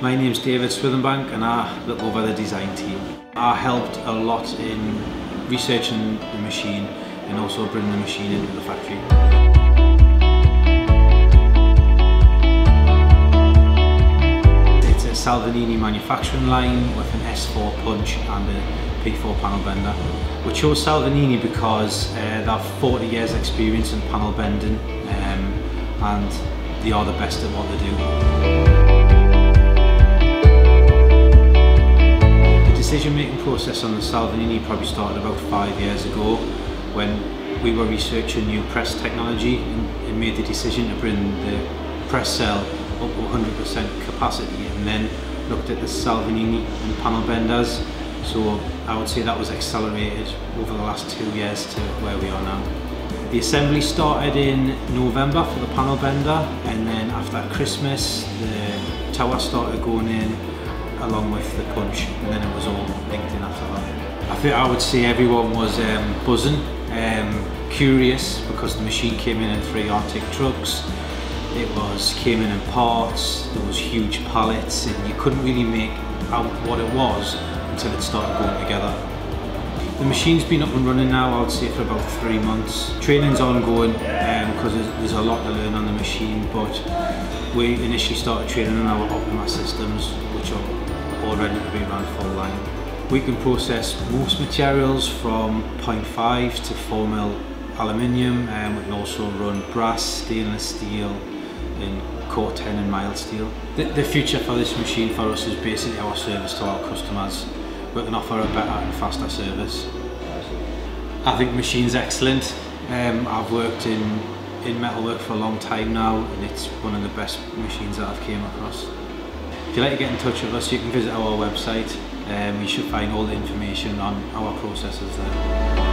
My name's David Swithenbank and I look over the design team. I helped a lot in researching the machine and also bringing the machine into the factory. It's a Salvagnini manufacturing line with an S4 punch and a P4 panel bender. We chose Salvagnini because uh, they have 40 years experience in panel bending um, and they are the best at what they do. Process on the Salvagnini probably started about five years ago when we were researching new press technology and, made the decision to bring the press cell up to 100% capacity and then looked at the Salvagnini and panel benders so I would say that was accelerated over the last two years to where we are now. The assembly started in November for the panel bender and then after Christmas the tower started going in along with the punch and then it was all linked in after that. I think I would say everyone was um, buzzing, um, curious because the machine came in in three Arctic trucks. It was came in in parts, there was huge pallets and you couldn't really make out what it was until it started going together. The machine's been up and running now, I would say, for about three months. Training's ongoing because um, there's, there's, a lot to learn on the machine, but we initially started training on our Optima systems, which ready to be run full line. We can process most materials from 0.5 to 4 mil aluminium, and we can also run brass, stainless steel, and Corten and mild steel. The, the future for this machine for us is basically our service to our customers we can offer a better and faster service. I think the machine's excellent. Um, I've worked in, in metalwork for a long time now and it's one of the best machines that I've came across. You'd like to get in touch with us, you can visit our website. Um, you should find all the information on our processes there.